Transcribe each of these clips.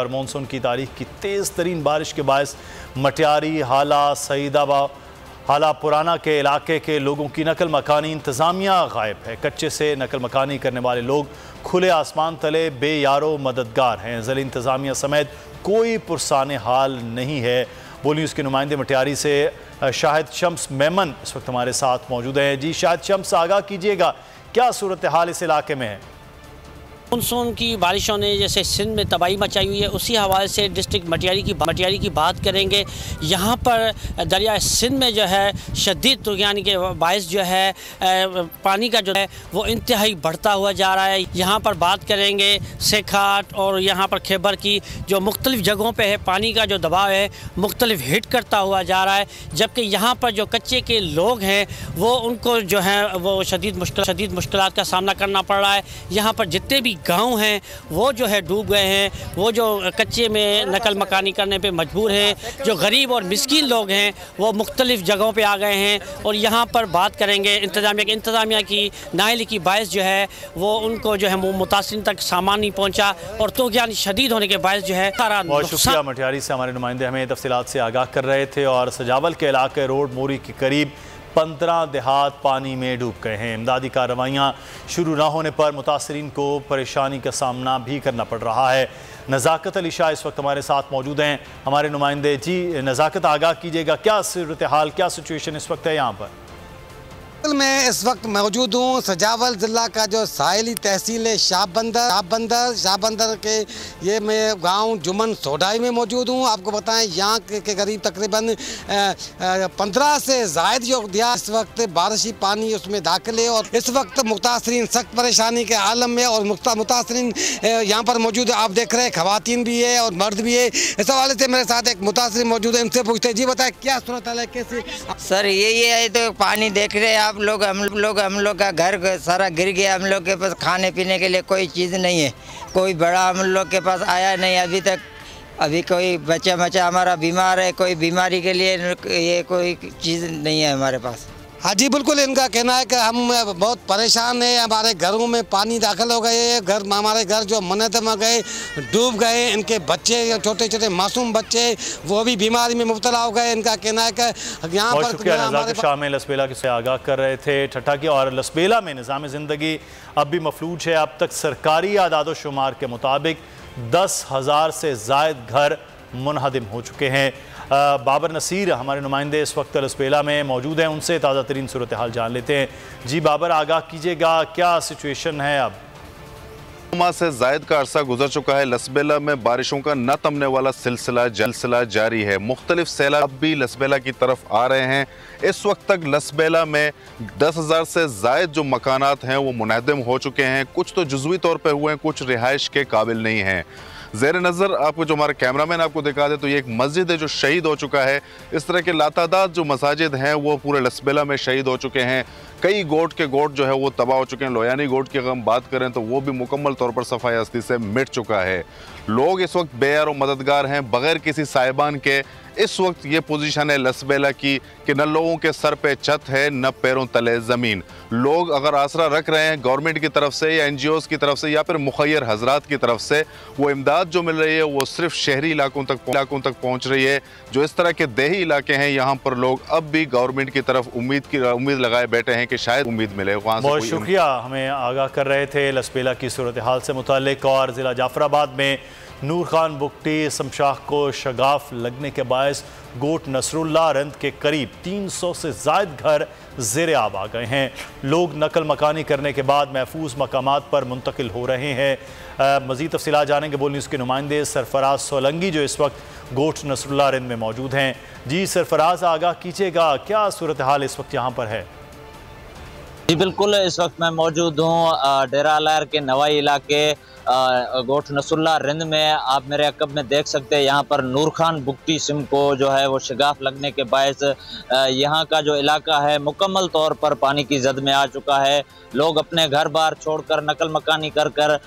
और मानसून की तारीख की तेज़ तरीन बारिश के बायस मटियारी, हाला, सईदाबा, हाला पुराना के इलाके के लोगों की नकल मकानी इंतज़ामिया गायब है। कच्चे से नकल मकानी करने वाले लोग खुले आसमान तले बेयारो मददगार हैं। जल इंतज़ामिया समेत कोई पुरसान हाल नहीं है। बोल न्यूज़ के नुमाइंदे मटियारी से शाहिद शम्स मेमन इस वक्त हमारे साथ मौजूद हैं। जी, शाहिद शम्स, आगाह कीजिएगा, क्या सूरत हाल इस इलाके में है? मानसून की बारिशों ने जैसे सिंध में तबाही मचाई हुई है, उसी हवाले से डिस्ट्रिक्ट मटियारी की मटियारी की बात करेंगे। यहाँ पर दरिया सिंध में जो है, शदीद तुगयानी के बायस जो है पानी का जो है, वो इंतहाई बढ़ता हुआ जा रहा है। यहाँ पर बात करेंगे सेखाट और यहाँ पर खेबर की जो मुख्तलिफ़ जगहों पर है, पानी का जो दबाव है, मुख्तलिफ़ हिट करता हुआ जा रहा है। जबकि यहाँ पर जो कच्चे के लोग हैं, वो उनको जो है, वो शदीद मुश्किल शदीद मुश्किल का सामना करना पड़ रहा है। यहाँ पर जितने भी गाँव हैं वो जो है डूब गए हैं वो जो कच्चे में नकल मकानी करने पे मजबूर हैं जो गरीब और मिसकिन लोग हैं वो मुख्तलिफ़ जगहों पे आ गए हैं और यहाँ पर बात करेंगे इंतज़ामिया की। इंतज़ामिया की नाइल की बायस जो है वो उनको जो है मुतासर तक सामान नहीं पहुँचा और तो ज्ञान शदीद होने के बायस जो है सारा बहुत शुक्रिया मटियारी से हमारे नुमाइंदे हमें तफसीत से आगाह कर रहे थे और सजावल के इलाके रोड मोरी के करीब पंद्रह देहात पानी में डूब गए हैं। इमदादी कार्रवाइयाँ शुरू ना होने पर मुतासरीन को परेशानी का सामना भी करना पड़ रहा है। नज़ाकत अली शाह इस वक्त हमारे साथ मौजूद हैं। हमारे नुमाइंदे, जी, नज़ाकत आगाह कीजिएगा। क्या सूरत हाल, क्या सिचुएशन इस वक्त है यहाँ पर? मैं इस वक्त मौजूद हूँ सजावल ज़िला का जो साहली तहसील है शाह बंदर शाह बंदर शाह बंदर के ये मैं गाँव जुमन सोडाई में मौजूद हूँ। आपको बताएँ यहाँ के, करीब तकरीबन पंद्रह से जायद दिया इस वक्त बारिशी पानी उसमें दाखिल है और इस वक्त मुतासरीन सख्त परेशानी के आलम में और मुतासरीन यहाँ पर मौजूद है आप देख रहे हैं खवतिन भी है और मर्द भी है। इस हवाले से मेरे साथ एक मुतासरी मौजूद है इनसे पूछते हैं जी बताए क्या सूरत है कैसे? सर ये ये तो पानी देख रहे हैं आप। लोग, हम लोग हम लोग का घर सारा गिर गया, हम लोग के पास खाने पीने के लिए कोई चीज़ नहीं है। कोई बड़ा हम लोग के पास आया नहीं, अभी तक, अभी कोई बच्चा बच्चा हमारा बीमार है, कोई बीमारी के लिए ये कोई चीज़ नहीं है हमारे पास। हाँ जी बिल्कुल इनका कहना है कि हम बहुत परेशान हैं। हमारे घरों में पानी दाखिल हो गए घर हमारे घर जो मनत में गए डूब गए इनके बच्चे छोटे छोटे मासूम बच्चे वो भी बीमारी में मुबतला हो गए। इनका कहना है कि यहाँ पर में लसबेला से आगाह कर रहे थे ठट्ठा की। और लसबेला में निज़ाम ज़िंदगी अब भी मफलूज है। अब तक सरकारी आदाद शुमार के मुताबिक दस हज़ार से जायद घर मुनहदम हो चुके हैं। बाबर नसीर, हमारे नुमाइंदे इस वक्त लसपेला में मौजूद हैं, उनसे ताज़ा तरीन सूरत हाल जान लेते हैं। जी बाबर, आगाह कीजिएगा, क्या सिचुएशन है अब? माह से जायद का अरसा गुजर चुका है। लसबेला में बारिशों का न थमने वाला सिलसिला जलसिला जारी है। मुख्तलिफ़ सैलाब भी लसबेला की तरफ़ आ रहे हैं। इस वक्त तक लसबेला में दस हज़ार से जायद जो मकानात हैं, वो मुनहदम हो चुके हैं। कुछ तो जजवी तौर पर हुए हैं, कुछ रिहाइश के काबिल नहीं हैं। जेर नज़र आपको जो हमारे कैमरामैन आपको दिखा दे तो ये एक मस्जिद है जो शहीद हो चुका है। इस तरह के लातादाद जो मसाजिद हैं, वो पूरे लसबेला में शहीद हो चुके हैं। कई गोट के गोट जो है वो तबाह हो चुके हैं। लोयानी गोट की अगर हम बात करें तो वो भी मुकम्मल तौर पर सफ़ाई हस्ती से मिट चुका है। लोग इस वक्त बेयार और मददगार हैं, बगैर किसी साहिबान के। इस वक्त ये पोजीशन है लसबेला की कि न लोगों के सर पे छत है, न पैरों तले ज़मीन। लोग अगर आसरा रख रहे हैं गवर्नमेंट की तरफ़ से या एन की तरफ़ से या फिर मुखैर हजरात की तरफ़ से, वो इमदाद जो मिल रही है वो सिर्फ़ शहरी इलाकों तक इलाकों तक पहुँच रही है। जो इस तरह के देही इलाके हैं, यहाँ पर लोग अब भी गवर्नमेंट की तरफ़ उम्मीद की उम्मीद लगाए बैठे हैं कि शायद उम्मीद मिले वहाँ बहुत शुक्रिया हमें आगाह कर रहे थे लसबेला की सूरत हाल से मुतल और ज़िला जाफराबाद में नूर खान बुकटी शमशाह को शगाफ लगने के बायस गोट नसरुल्ला रंद के करीब 300 से जायद घर जेर आब आ गए हैं। लोग नकल मकानी करने के बाद महफूज मकाम पर मुंतकिल हो रहे हैं। मजीद तफसी जानेंगे बोल न्यूज़ के नुमाइंदे सरफराज सोलंगी जो इस वक्त गोट नसरुल्ला रंद में मौजूद हैं। जी सरफराज आगाह कीजिएगा क्या सूरत हाल इस वक्त यहाँ पर है? जी बिल्कुल, इस वक्त मैं मौजूद हूँ डेरा लहर के नवाई इलाके गोठ नसुल्ला रिंद में। आप मेरे अकब में देख सकते हैं, यहाँ पर नूर खान बुकटी सिम को जो है वो शगाफ लगने के बायस यहाँ का जो इलाका है, मुकम्मल तौर पर पानी की जद में आ चुका है। लोग अपने घर बार छोड़कर, नकल मकानी कर कर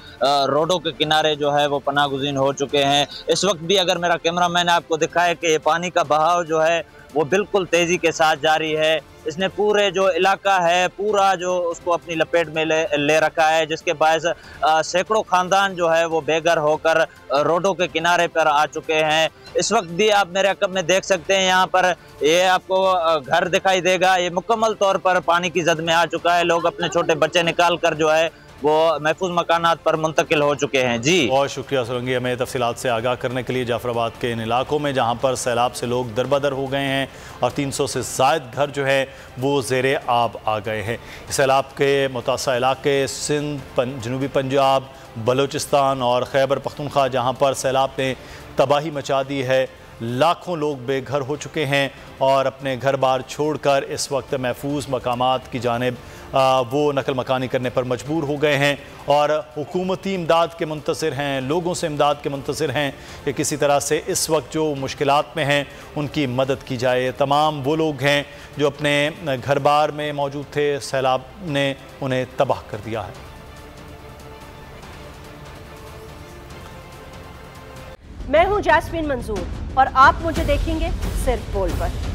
रोडों के किनारे जो है वो पनाह गुजीन हो चुके हैं। इस वक्त भी अगर मेरा कैमरा मैंने आपको दिखाया कि ये पानी का बहाव जो है वो बिल्कुल तेज़ी के साथ जारी है। इसने पूरे जो इलाका है पूरा जो उसको अपनी लपेट में ले, ले रखा है जिसके बायस सैकड़ों खानदान जो है वो बेघर होकर रोडों के किनारे पर आ चुके हैं। इस वक्त भी आप मेरे अकब में देख सकते हैं यहाँ पर ये आपको घर दिखाई देगा। ये मुकम्मल तौर पर पानी की जद में आ चुका है। लोग अपने छोटे बच्चे निकाल कर जो है वो महफूज मकानात पर मुंतकिल हो चुके हैं। जी। बहुत शुक्रिया सुरंगी। हमें तफसीत से आगाह करने के लिए जाफराबाद के इन इलाकों में जहाँ पर सैलाब से लोग दरबदर हो गए हैं और 300 से जायद घर जो है वो जेर आब आ गए हैं। सैलाब के मुतासा इलाके सिंध पन, जनूबी पंजाब बलूचिस्तान और खैबर पख्तूनख्वा जहाँ पर सैलाब ने तबाही मचा दी है। लाखों लोग बेघर हो चुके हैं और अपने घर बार छोड़कर इस वक्त महफूज मकाम की जानब वो नकल मकानी करने पर मजबूर हो गए हैं और हुकूमती इमदाद के मुंतसर हैं, लोगों से इमदाद के मुंतसर हैं कि किसी तरह से इस वक्त जो मुश्किल में हैं, उनकी मदद की जाए। तमाम वो लोग हैं जो अपने घर बार में मौजूद थे, सैलाब ने उन्हें तबाह कर दिया है। मैं हूँ जैस्मिन मंजूर और आप मुझे देखेंगे सिर्फ़ बोल पर।